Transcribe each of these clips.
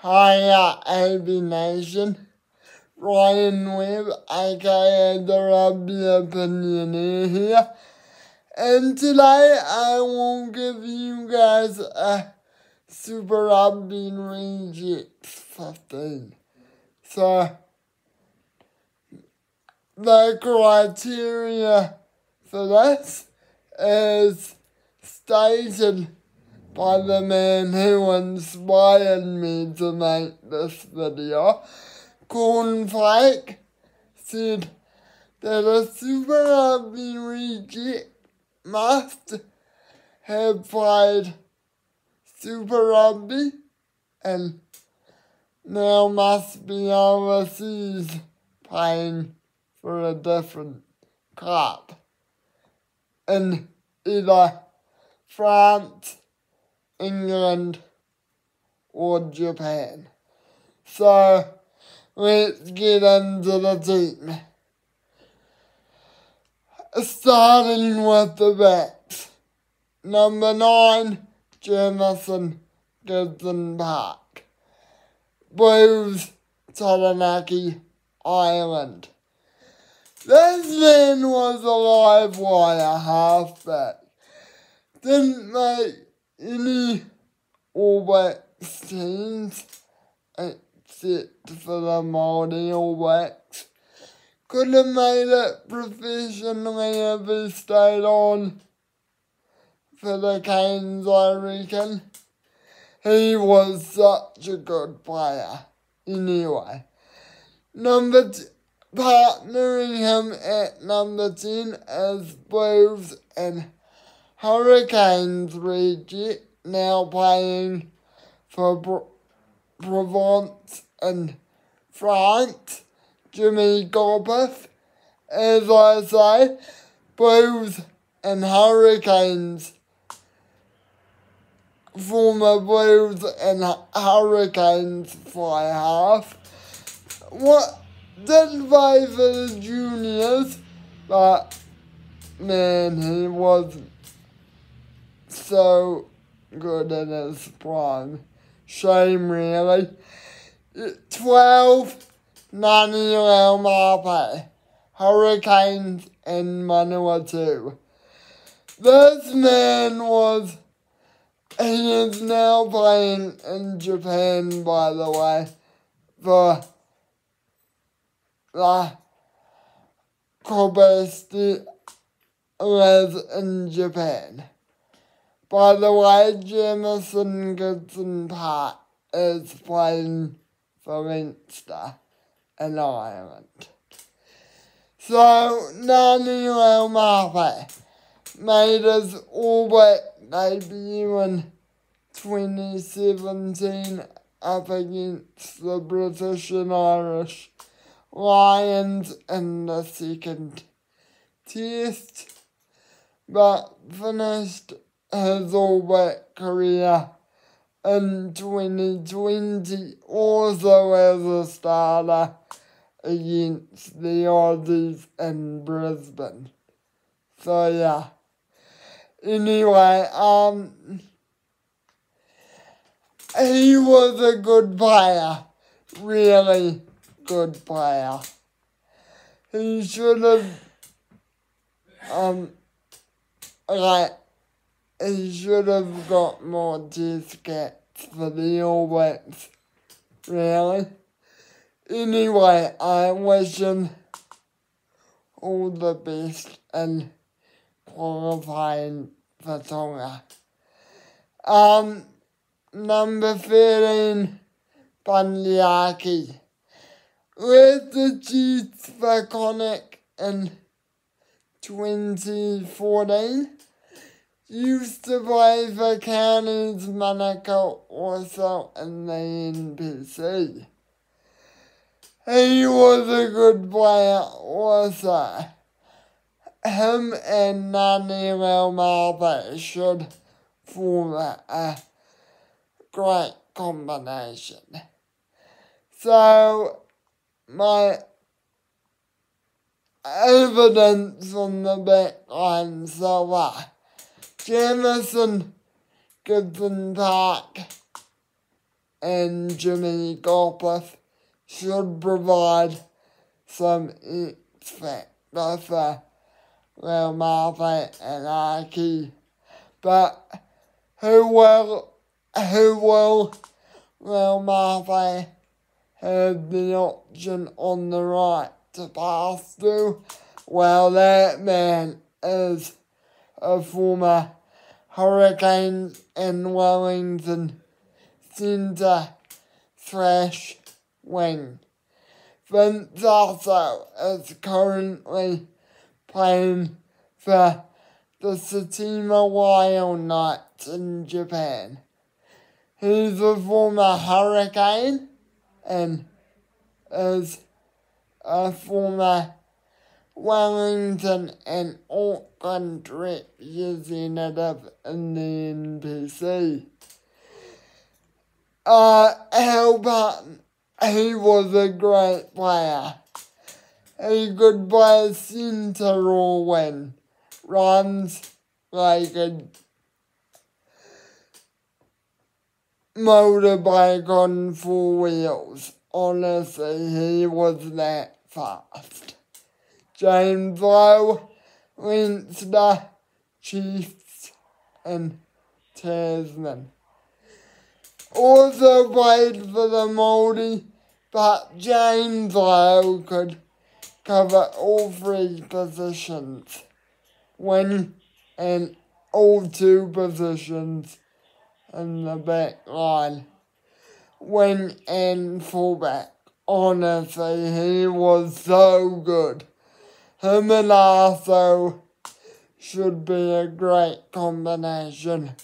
Higher AB Nation. Ryan Webb, aka the Rugby Opinioneer here. And today I will give you guys a Super Rugby Rejects 15. So, the criteria for this is stated by the man who inspired me to make this video. Cornflake said that a Super Rugby reject must have played Super Rugby and now must be overseas playing for a different club in either France, England, or Japan. So let's get into the team. Starting with the backs. Number nine, Jamison Gibson Park. Blues, Taranaki Island. This man was a live wire halfback. Didn't make any Blacks teams except for the All Blacks. Could have made it professionally if he stayed on for the Canes, I reckon. He was such a good player. Anyway, number t- partnering him at number 10 as Blues and Hurricanes reject, now playing for Provence and France. Jimmy Gopperth, as I say, Blues and Hurricanes, former Blues and Hurricanes fly half. What did play for the juniors, but man, he wasn't so good in his prime. Shame, really. 12 Nani Laumape, Hurricanes in Manawatu. This man was, he is now playing in Japan, by the way, for the Kobe lives in Japan. By the way, Jamison Gibson Park is playing for Leinster and Ireland. So, Nani Laumape made his All Black debut in 2017 up against the British and Irish Lions in the second test, but finished All Black career in 2020 also as a starter against the Aussies in Brisbane. So yeah. Anyway, um he was a good player. Really good player. He should have um like he should have got more caps for the All Blacks. Really. Anyway, I wish him all the best in qualifying for Tonga. Um, number 13, Bundee Aki. With the Chiefs for Connacht in 2014 used to play for Counties Manukau also in the NPC. He was a good player also. Him and Nani Laumape should form a, a great combination. So, my evidence on the back line so far. Jamison Gibson Park and Jimmy Gopperth should provide some X factor for Real Madrid and Aki. But who will who will Real Madrid have the option on the right to pass through? Well that man is a former Hurricanes and Wellington centre thrash wing. Vince Aso is currently playing for the Saitama Wild Knights in Japan. He's a former Hurricane and is a former Wellington and Auckland representative in the NPC. Uh, Albert, he was a great player. He could play centre or win. Runs like a motorbike on four wheels. Honestly, he was that fast. James Lowe, Leinster, Chiefs, and Tasman. Also played for the Māori, but James Lowe could cover all three positions when and all two positions in the back line. When and fullback. Honestly, he was so good. Him and Arthur should be a great combination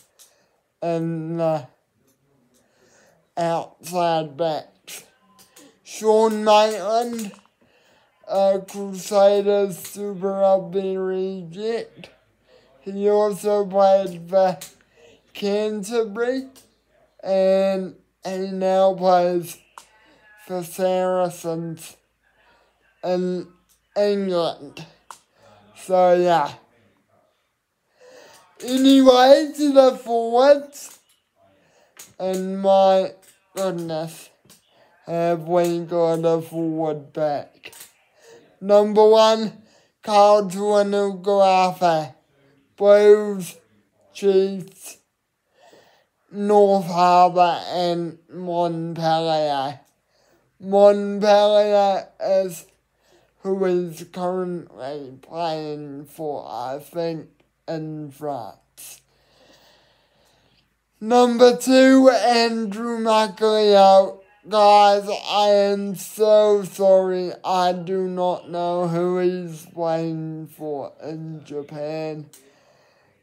in the outside backs. Sean Maitland, a Crusaders Super Rugby reject. He also played for Canterbury and he now plays for Saracens in England. So yeah. Anyway, to the forwards. And my goodness, have we got a forward back? Number one, Carl Tu'inukuafe, Blues, Chiefs, North Harbour and Montpellier. Montpellier is who is currently playing for, I think, in France. Number two, Andrew McLeod. Guys, I am so sorry. I do not know who he's playing for in Japan,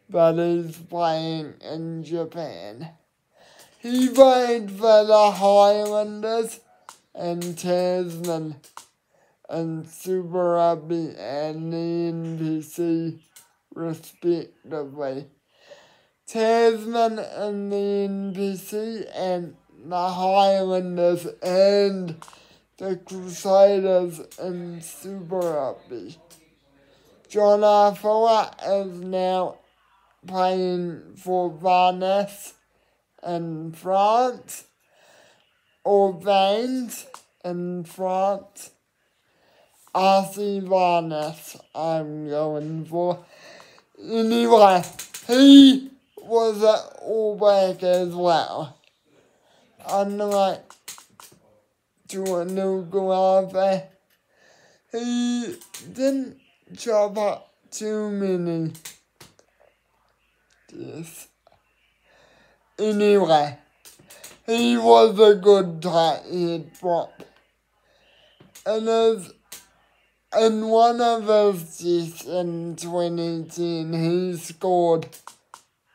but he's playing in Japan. He played for the Highlanders and Tasman and Super Rugby and the NPC respectively. Tasman and the NPC and the Highlanders and the Crusaders in Super Rugby. John Afoa is now playing for Vannes in France or Vannes in France RC Vannes I'm going for. Anyway, he was at all as well. Unlike to a new Guave, he didn't chop up too many. Yes. Anyway, he was a good tight head prop. And as in one of his deaths in 2010, he scored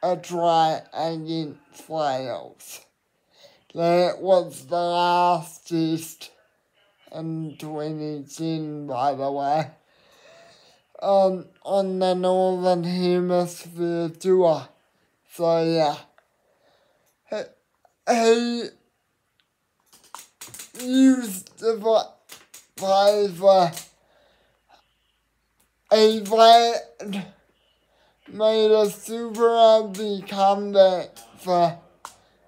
a try against Wales. That was the last test in 2010, by the way, um, on the Northern Hemisphere tour. So, yeah. He, he used to play for a made a super rugby comeback for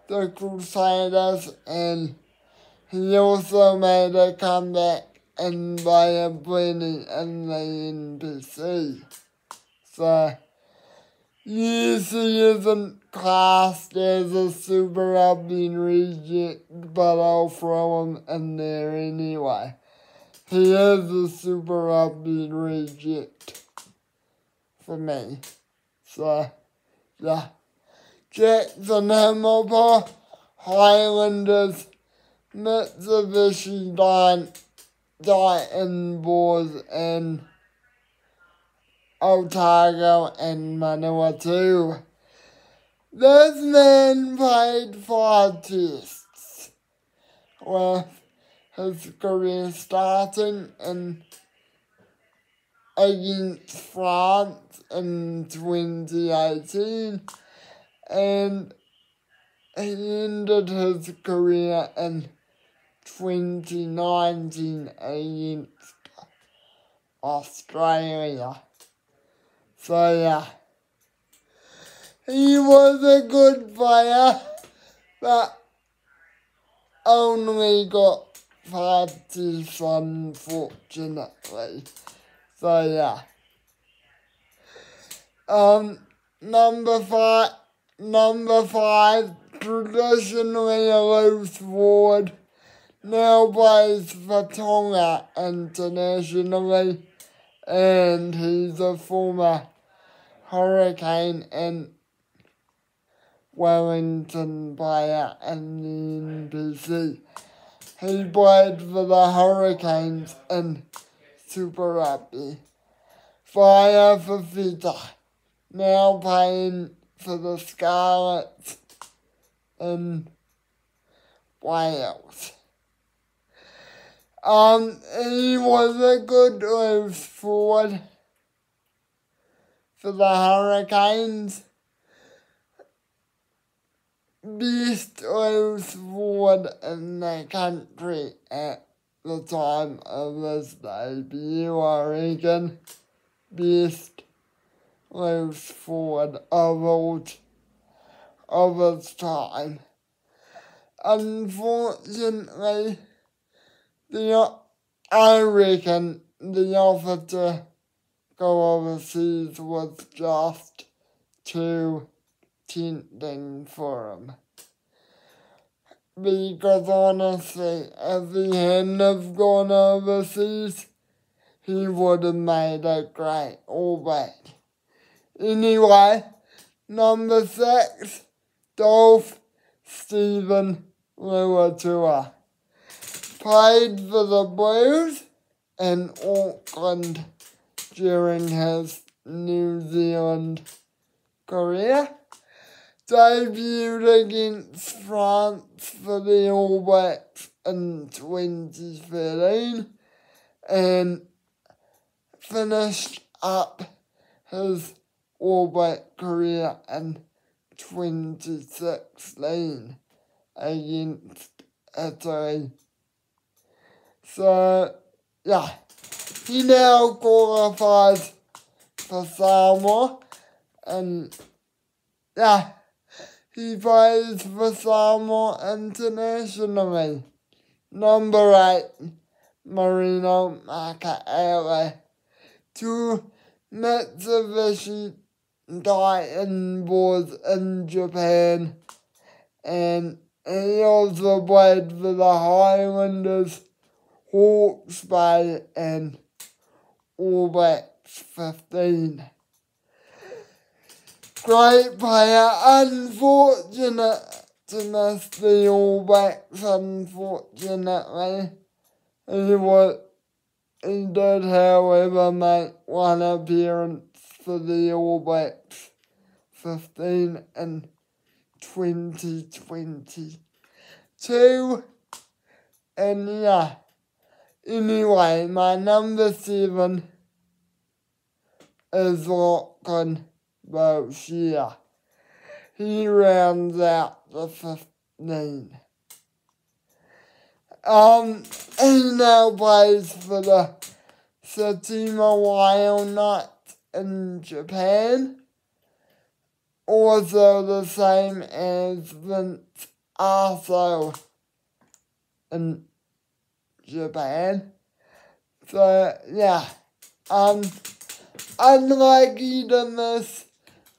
the Crusaders and he also made a comeback in Viability in the NPC. So, yes, he isn't classed as a super Albion reject, but I'll throw him in there anyway. He is a super Albion reject for me. So, yeah. Jackson Hamilton, Highlanders, Mitsubishi Dyne, Dighton Boars, and Otago and Manawatu. This man played five tests, with his career starting in against France in 2018 and he ended his career in 2019 against Australia. So yeah, he was a good player, but only got parties unfortunately. So yeah. Um, number five, number five, traditionally a loose forward, now plays for Tonga internationally, and he's a former Hurricane and Wellington player in the NPC. He played for the Hurricanes in Super Rugby. Fire for Fita, now playing for the Scarlets in Wales. Um, he was a good loose forward for the Hurricanes. Best loose forward in the country at the time of his debut, reckon. Best loose forward of all of its time. Unfortunately, the I reckon the to go overseas was just too tempting for um, him. Because honestly, if he hadn't have gone overseas, he would have made a great All Black. Anyway, number six, Dolph Stephen Luatua. Played for the Blues in Auckland during his New Zealand career. Debuted against France for the All Blacks in 2013 and finished up his All Black career in 2016 against Italy. So, yeah, he now qualifies for Samoa and, yeah, he plays for Samoa internationally. Number 8, Marino Mikaele. Two Mitsubishi Titan Boars in Japan. And he also played for the Highlanders, Hawke's Bay, and All Blacks 15 great player. Unfortunate to miss the All Blacks, unfortunately. He was he did, however, make one appearance for the All Blacks 15 and 2022. And yeah, anyway, my number seven is Lachlan Boshier. He rounds out the 15. Um, he now plays for the Saitama Wild Knights in Japan. Also the same as Vince Aso in Japan. So yeah, um, unlike to miss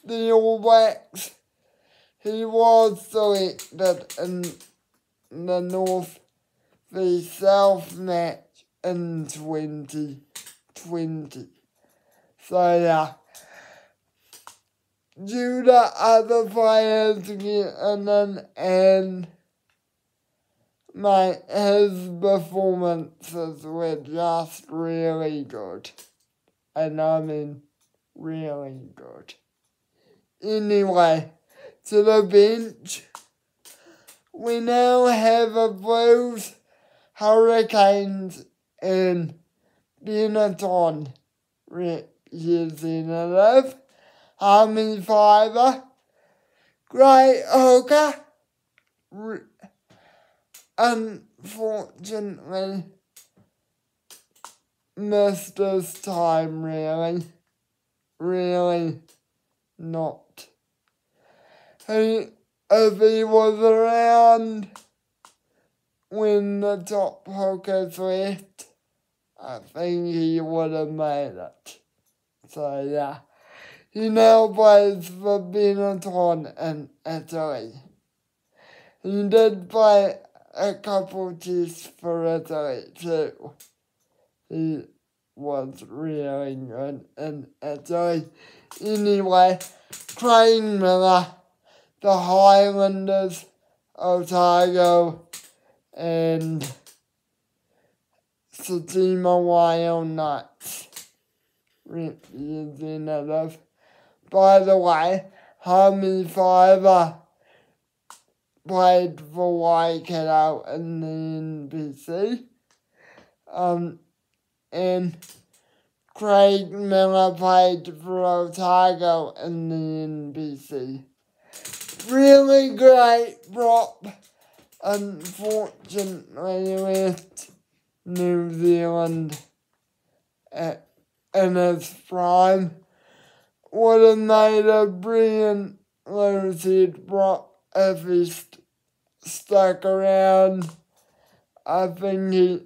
the All Blacks, he was selected in the North v South match in 2020. So yeah, due to other players getting in and my his performances were just really good. And I mean really good. Anyway, to the bench. We now have a Blues, Hurricanes, and Benetton representative, Hame Faiva, Great Hooker, unfortunately missed this time really. Really not. If he was around when the top hookers left, I think he would have made it. So yeah. He now plays for Benetton in Italy. He did play a couple tests for Italy too. He was really good in Italy. Anyway, Craig Miller, the Highlanders, Otago, and Saitama Wild Knights representative. By the way, Hame Faiva played for Waikato in the NPC. Um, and Craig Miller played for Otago in the NPC. Really great prop. Unfortunately, left New Zealand at, in its prime. Would have made a brilliant loosehead prop if he st- stuck around. I think he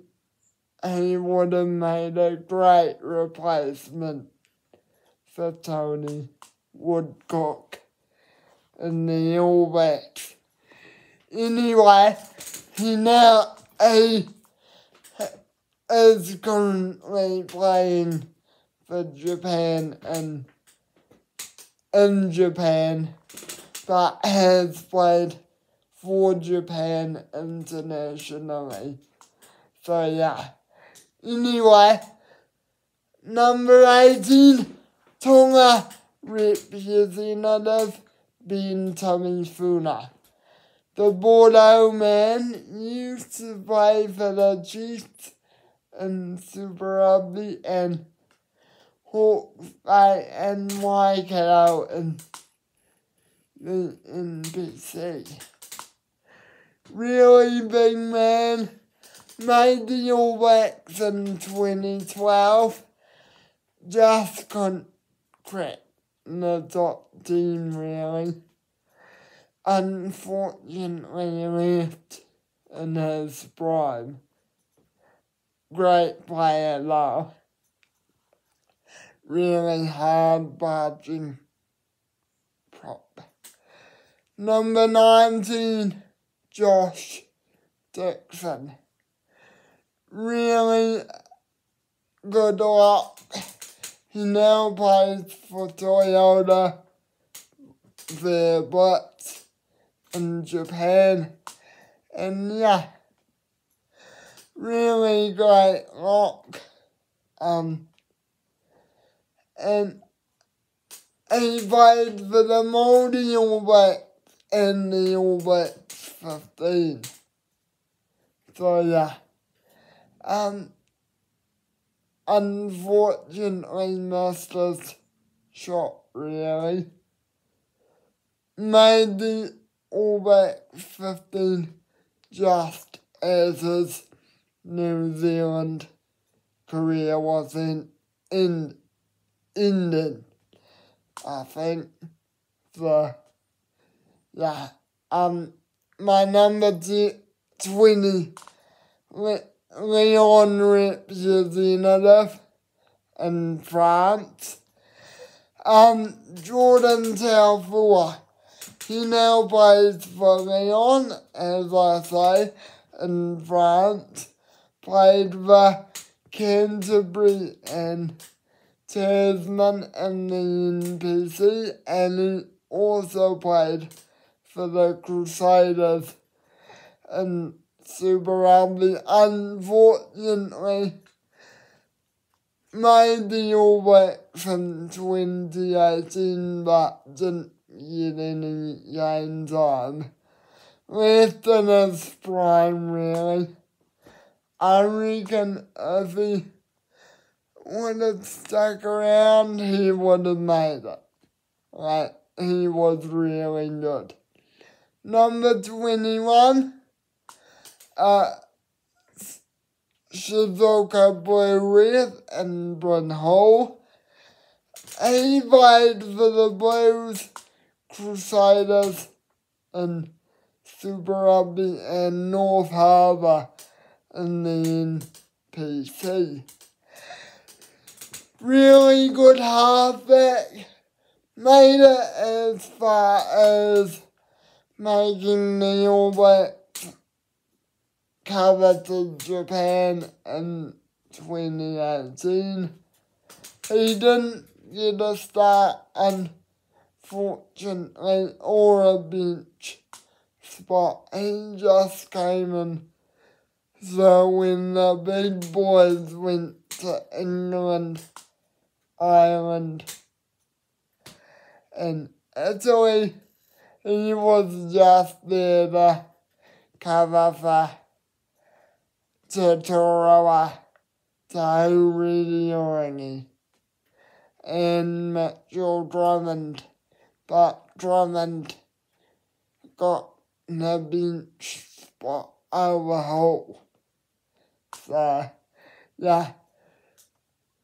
he would have made a great replacement for Tony Woodcock in the All Blacks. Anyway, he now he is currently playing for Japan and in Japan, but has played for Japan internationally. So yeah. Anyway, number 18, Tonga representative Ben Tameifuna. The Bordeaux man used to play for the Chiefs and Super Rugby and Hawke's Bay and Waikato in the NPC. Really big man made the All Blacks in 2012. Just couldn't the top really. Unfortunately, left in his prime. Great player, though. Really hard barging prop. Number 19, Josh Dickson really good luck. He now plays for Toyota there, but in Japan. And yeah, really great luck. Um, and he played for the Moldy All and the All Blacks 15. So yeah. Um, unfortunately his shot really. Made the All Black 15 just as his New Zealand career was in, in ended. I think. So yeah. Um my number t- 20, Le- Leon representative in France. Um, Jordan Taufua. He now plays for Lyon, as I say, in France. Played for Canterbury and Tasman in the NPC, and he also played for the Crusaders in Super Rugby. Unfortunately, the All Blacks in 2018, but didn't get any game time. His prime, really. I reckon if he would have stuck around, he would have made it. Like, he was really good. Number 21, uh, Shizuoka Blue Revs and Bryn Hall. He played for the Blues, Crusaders, and Super Rugby and North Harbour in the NPC. Really good halfback. Made it as far as making the All cover to Japan in 2018. He didn't get a start, unfortunately, or a bench spot. He just came in. So when the big boys went to England, Ireland, and Italy, he was just there to cover for Totoroa, Tauridi and Mitchell Drummond, but Drummond got the bench spot overhaul. So, yeah.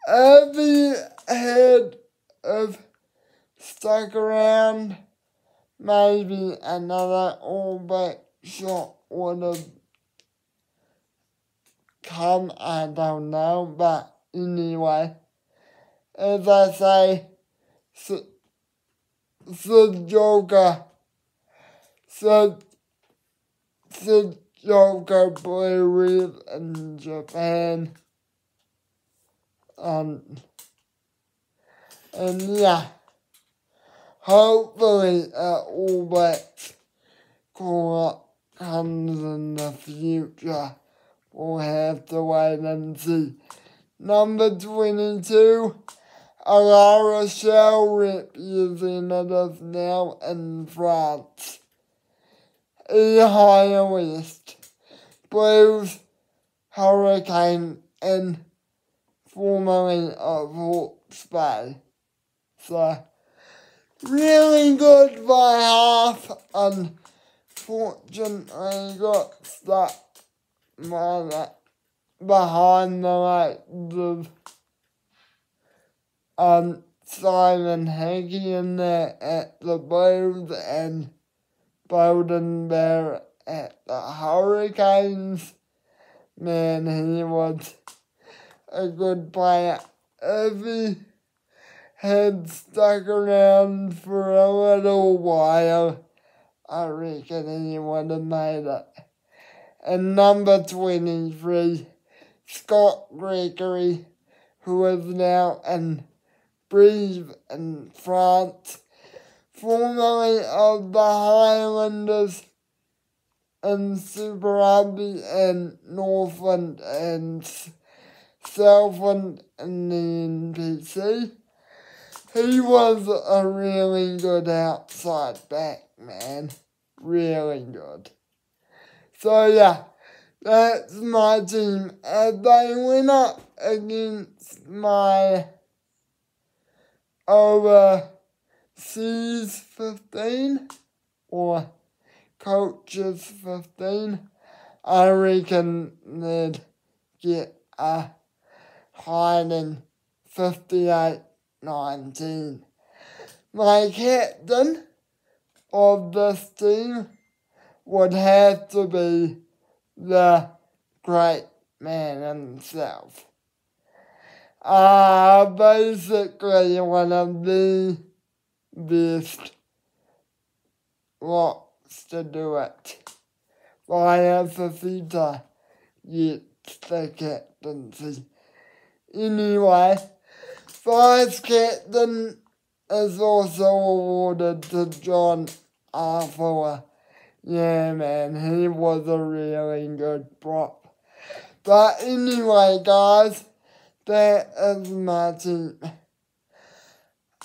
If he had have stuck around, maybe another All Black shot would have come. I don't know, but anyway, as I say, the Joker, the the Joker Blue in Japan. Um, and yeah, hopefully it All up comes in the future. We'll have to wait and see. Number 22, Alara Rochelle representative now in France. E Higher West, Blues, Hurricane, and formerly of Hawke's Bay. So, really good by half. Unfortunately, got stuck behind the legs of um, Simon Hickey in there at the Blues and Beauden Barrett at the Hurricanes. Man, he was a good player. If he had stuck around for a little while, I reckon he would have made it. And number 23, Scott Gregory, who is now in Brive in France, formerly of the Highlanders in Super Rugby and Northland and Southland in the NPC. He was a really good outside back, man. Really good. So yeah, that's my team. And they went up against my overseas 15 or coaches 15. I reckon they'd get a hiding 58 19. My captain of this team would have to be the great man himself. Uh, basically one of the best rocks to do it. Ryan Fifita gets the captaincy. Anyway, vice captain is also awarded to John Afoa. Yeah, man, he was a really good prop. But anyway, guys, that is my.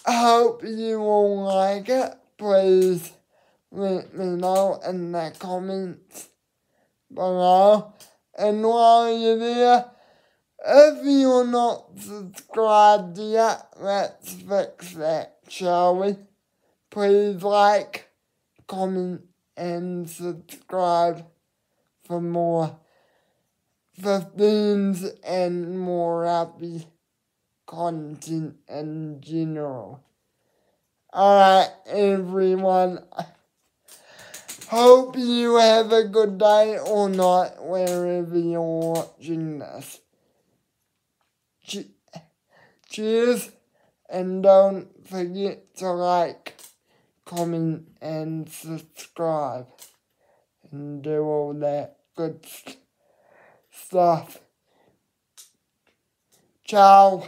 I hope you all like it. Please let me know in the comments below. And while you're there, if you're not subscribed yet, let's fix that, shall we? Please like, comment, and subscribe for more 15s and more happy content in general. Alright, everyone. Hope you have a good day or night wherever you're watching this. Cheers, and don't forget to like, comment, and subscribe, and do all that good stuff. Ciao.